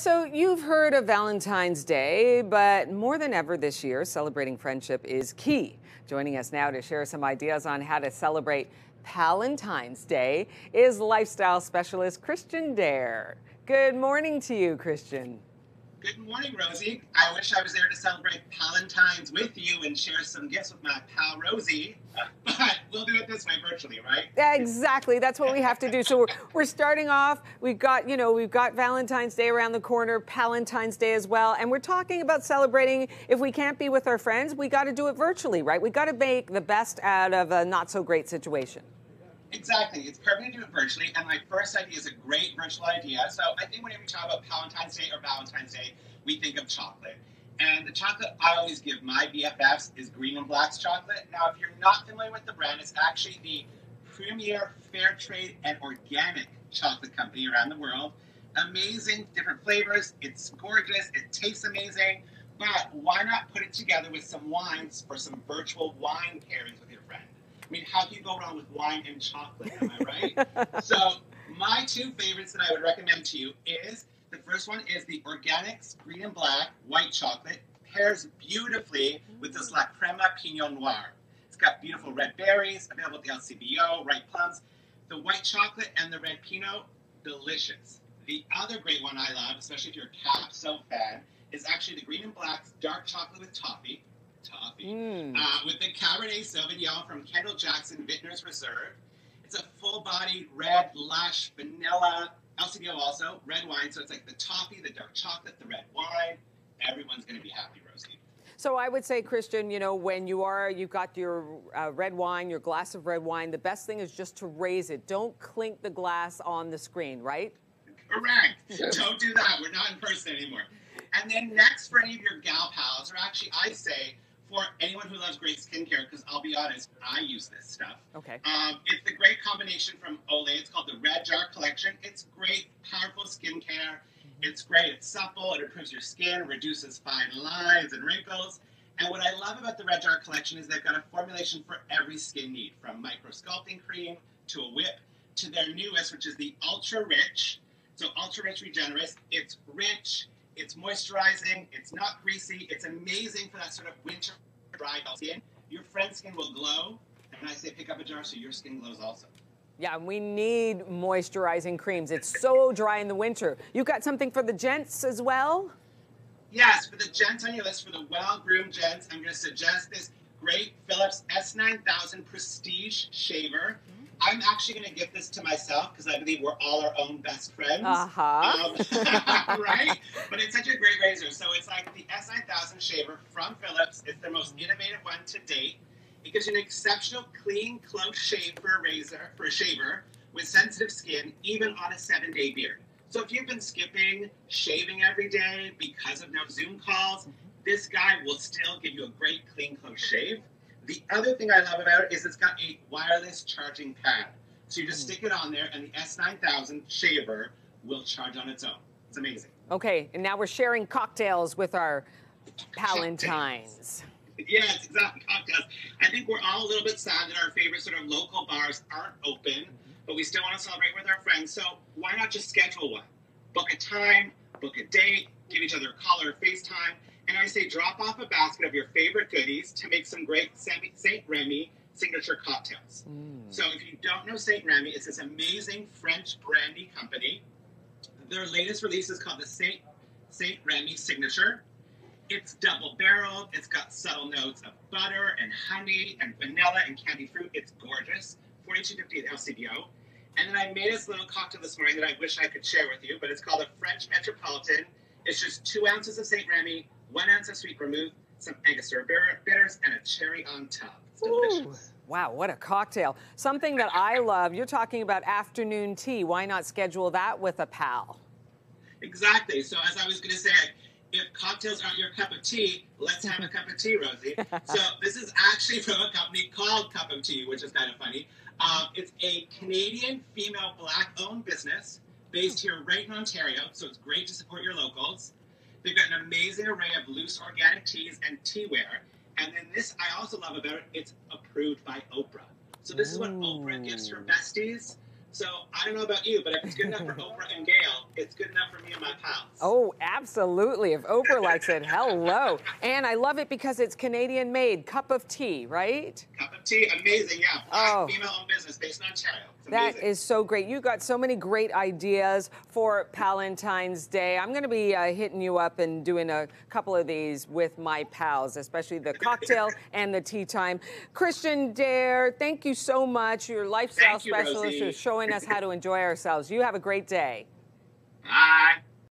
so you've heard of Valentine's Day, but more than ever this year, celebrating friendship is key. Joining us now to share some ideas on how to celebrate Palentine's Day is lifestyle specialist Christian Dare. Good morning to you, Christian. Good morning, Rosie. I wish I was there to celebrate Palentine's with you and share some gifts with my pal Rosie, but we'll do it this way virtually, right? Yeah, exactly. That's what we have to do. So we're, we're starting off. We've got, you know, we've got Valentine's Day around the corner, Palentine's Day as well, and we're talking about celebrating. If we can't be with our friends, we got to do it virtually, right? We got to make the best out of a not so great situation. Exactly. It's perfect to do it virtually. And my first idea is a great virtual idea. So I think whenever we talk about Valentine's Day or Palentine's Day, we think of chocolate. And the chocolate I always give my BFFs is Green and Black's chocolate. Now, if you're not familiar with the brand, it's actually the premier fair trade and organic chocolate company around the world. Amazing, different flavors. It's gorgeous. It tastes amazing. But why not put it together with some wines for some virtual wine pairings with your friend? I mean, how can you go wrong with wine and chocolate? Am I right? so, my two favorites that I would recommend to you is the first one is the Organics Green and Black White Chocolate. Pairs beautifully with this La Crema Pinot Noir. It's got beautiful red berries, available at the LCBO, ripe plums. The white chocolate and the red Pinot, delicious. The other great one I love, especially if you're a Capso fan, is actually the Green and Black's Dark Chocolate with Toffee toffee mm. uh, with the Cabernet Sauvignon from Kendall Jackson Vintners Reserve. It's a full-bodied red lush vanilla LCBO also red wine. So it's like the toffee, the dark chocolate, the red wine. Everyone's going to be happy, Rosie. So I would say, Christian, you know, when you are, you've got your uh, red wine, your glass of red wine, the best thing is just to raise it. Don't clink the glass on the screen, right? Correct. Don't do that. We're not in person anymore. And then next for any of your gal pals, or actually I say for anyone who loves great skincare, because I'll be honest, I use this stuff. Okay. Um, it's the great combination from Olay. It's called the Red Jar Collection. It's great, powerful skincare. It's great. It's supple. It improves your skin, reduces fine lines and wrinkles. And what I love about the Red Jar Collection is they've got a formulation for every skin need, from micro sculpting cream to a whip to their newest, which is the Ultra Rich. So Ultra Rich Regenerist. It's rich it's moisturizing. It's not greasy. It's amazing for that sort of winter dry skin. Your friend's skin will glow. And I say pick up a jar so your skin glows also. Yeah, we need moisturizing creams. It's so dry in the winter. You got something for the gents as well? Yes, for the gents on your list, for the well-groomed gents, I'm going to suggest this great Philips S9000 Prestige Shaver. I'm actually going to give this to myself because I believe we're all our own best friends. Uh-huh. Um, right? But it's such a great razor. So it's like the S9000 shaver from Philips. It's the most innovative one to date. It gives you an exceptional, clean, close shave for a razor, for a shaver with sensitive skin, even on a seven-day beard. So if you've been skipping shaving every day because of no Zoom calls, this guy will still give you a great, clean, close shave. The other thing I love about it is it's got a wireless charging pad. So you just mm. stick it on there, and the S9000 shaver will charge on its own. It's amazing. Okay, and now we're sharing cocktails with our Palentines. Yes, exactly. Cocktails. I think we're all a little bit sad that our favorite sort of local bars aren't open, mm-hmm. but we still want to celebrate with our friends. So why not just schedule one? Book a time, book a date, give each other a call or FaceTime, and I say drop off a basket of your favorite goodies to make some great St. Remy signature cocktails. Mm. So if you don't know St. Remy, it's this amazing French brandy company. Their latest release is called the St. St. Remy Signature. It's double barreled. It's got subtle notes of butter and honey and vanilla and candy fruit. It's gorgeous. 4250 at LCBO. And then I made this little cocktail this morning that I wish I could share with you, but it's called a French Metropolitan. It's just two ounces of St. Remy, one ounce of sweet vermouth, some Angostura bitters, and a cherry on top. It's delicious. Wow, what a cocktail. Something that I love, you're talking about afternoon tea. Why not schedule that with a pal? Exactly. So, as I was going to say, if cocktails aren't your cup of tea, let's have a cup of tea, Rosie. so, this is actually from a company called Cup of Tea, which is kind of funny. Um, it's a Canadian female black owned business based here right in Ontario, so it's great to support your locals. They've got an amazing array of loose organic teas and teaware. And then this I also love about it, it's approved by Oprah. So this Ooh. is what Oprah gives her besties So I don't know about you, but if it's good enough for Oprah and Gayle, it's good enough for me and my pals. Oh, absolutely. If Oprah likes it, hello. And I love it because it's Canadian made. Cup of tea, right? Cup of amazing. Yeah, Oh. female-owned business based Ontario. It's That so great. You got so many great ideas for Valentine's Day. I'm going to be uh, hitting you up and doing a couple of these with my pals, especially the cocktail and the tea time. Christian Dare, thank you so much. Your lifestyle Thank specialist Rosie. is showing us how to enjoy ourselves. You have a great day. Bye.